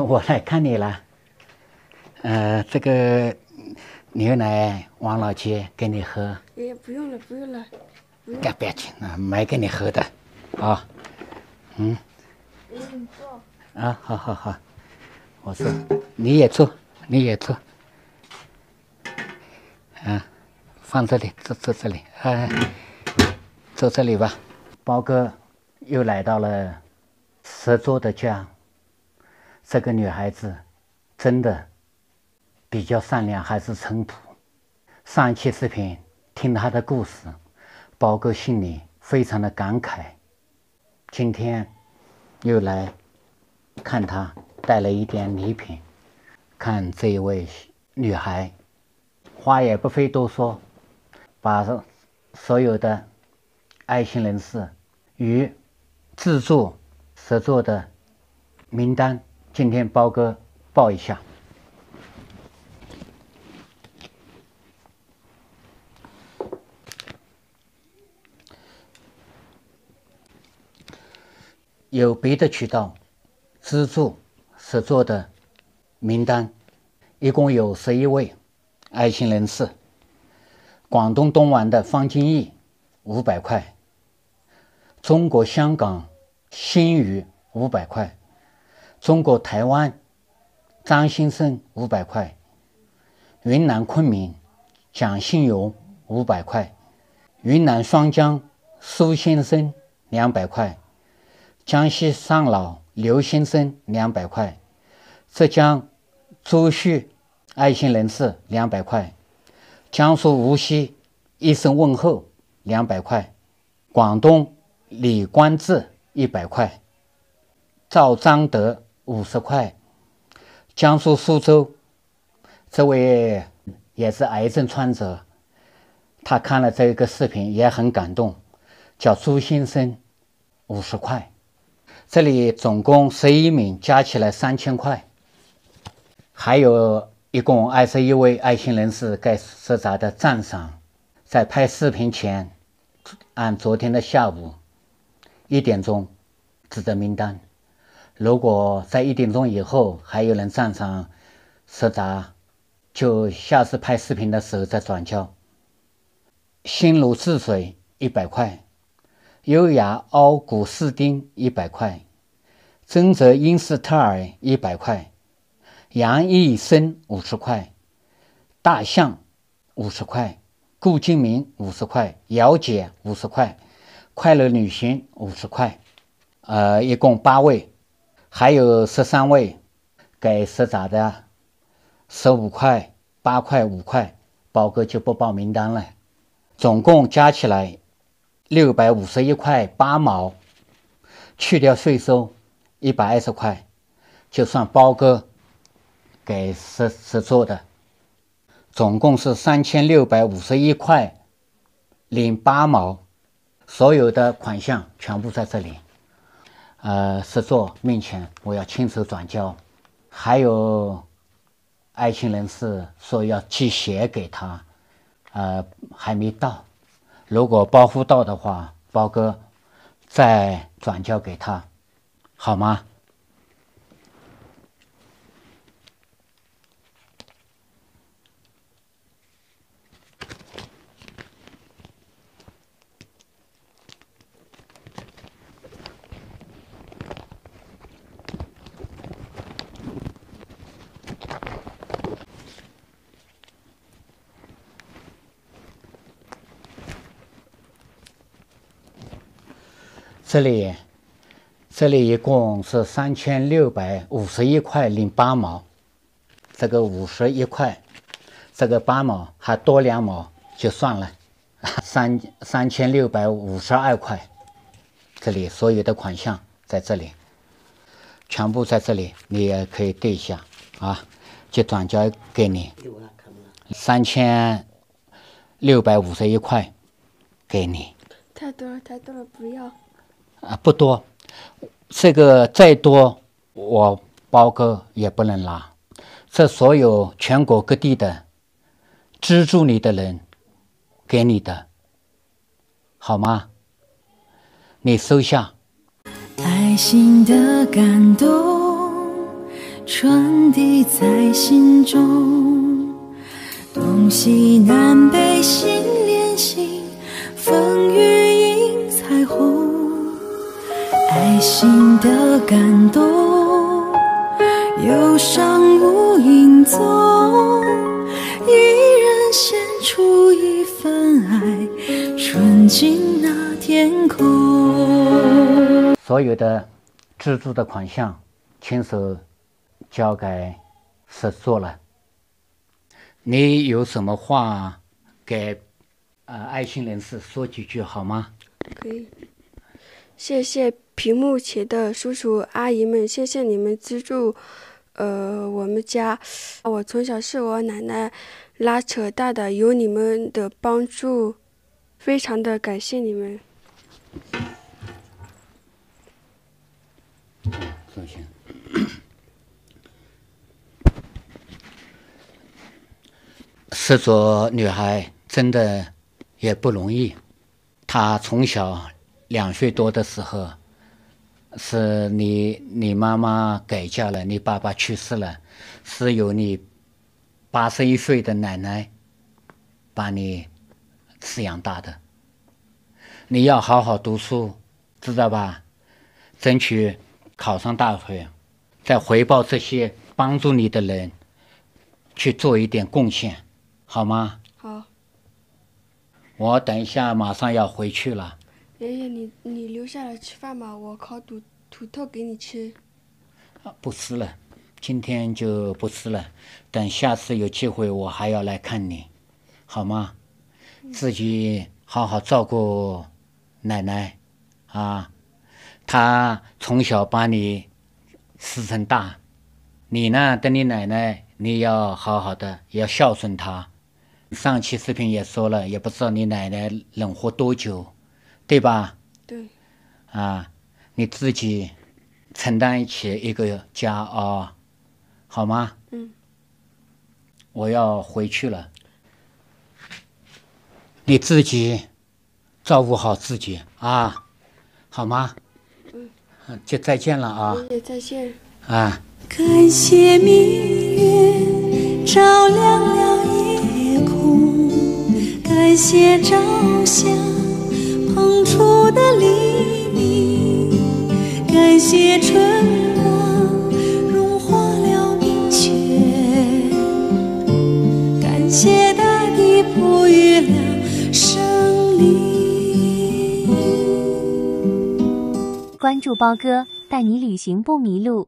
我来看你了。呃，这个牛奶王老吉给你喝。哎，不用了，不用了，不用。别紧啊，买给你喝的，啊，嗯。嗯，坐。啊，好好好，我坐，你也坐，你也坐。啊，放这里，坐坐这里，哎，坐这里吧。包哥又来到了石桌的家。这个女孩子真的比较善良，还是淳朴。上一期视频听她的故事，包哥心里非常的感慨。今天又来看她，带了一点礼品。看这一位女孩，话也不费多说，把所有的爱心人士与自助合作的名单。今天包哥报一下，有别的渠道资助合作的名单，一共有十一位爱心人士。广东东莞的方金义五百块，中国香港新余五百块。中国台湾张先生五百块，云南昆明蒋信勇五百块，云南双江苏先生两百块，江西上老刘先生两百块，浙江朱旭爱心人士两百块，江苏无锡一声问候两百块，广东李光志一百块，赵章德。五十块，江苏苏州这位也是癌症患者，他看了这个视频也很感动，叫朱先生，五十块，这里总共十一名，加起来三千块，还有一共二十一位爱心人士给十杂的赞赏，在拍视频前，按昨天的下午一点钟指的名单。如果在一点钟以后还有人赞赏实杂，就下次拍视频的时候再转交。心如止水一百块，优雅凹古斯丁一百块，真泽因斯特尔一百块，杨义生五十块，大象五十块，顾金明五十块，姚姐五十块，快乐旅行五十块，呃，一共八位。还有十三位给十咋的十五块、八块、五块，包哥就不报名单了。总共加起来六百五十一块八毛，去掉税收一百二十块，就算包哥给十十做的，总共是三千六百五十一块零八毛，所有的款项全部在这里。呃，十座面前，我要亲手转交。还有爱心人士说要寄鞋给他，呃，还没到。如果包夫到的话，包哥再转交给他，好吗？这里，这里一共是三千六百五十一块零八毛，这个五十一块，这个八毛还多两毛就算了，三三千六百五十二块，这里所有的款项在这里，全部在这里，你也可以对一下啊，就转交给你，三千六百五十一块给你，太多了，太多了，不要。啊，不多，这个再多，我包哥也不能拿。这所有全国各地的资助你的人给你的，好吗？你收下。爱心的感动。传递在心中，东西南北心连心，心的感动，忧伤无影踪，一人献出一份爱，纯净那天空。所有的资助的款项，亲手交给石座了。你有什么话给呃爱心人士说几句好吗？可以。谢谢屏幕前的叔叔阿姨们，谢谢你们资助，呃，我们家。我从小是我奶奶拉扯大的，有你们的帮助，非常的感谢你们。首先，是做女孩真的也不容易。她从小两岁多的时候，是你你妈妈改嫁了，你爸爸去世了，是由你八十一岁的奶奶把你饲养大的。你要好好读书，知道吧？争取考上大学，再回报这些帮助你的人，去做一点贡献，好吗？好，我等一下马上要回去了。爷爷，你你留下来吃饭吧，我烤土土豆给你吃。啊不吃了，今天就不吃了。等下次有机会，我还要来看你，好吗？自己好好照顾奶奶啊。她从小把你饲成大，你呢，跟你奶奶，你要好好的，要孝顺她。上期视频也说了，也不知道你奶奶能活多久，对吧？对，啊，你自己承担起一个家啊，好吗？嗯，我要回去了，你自己照顾好自己啊，好吗？嗯，就再见了啊再见。啊！感谢明月照亮了夜空，感谢朝霞捧出的黎明，感谢春光融化了冰雪，感谢大地哺育了生灵。关注包哥，带你旅行不迷路。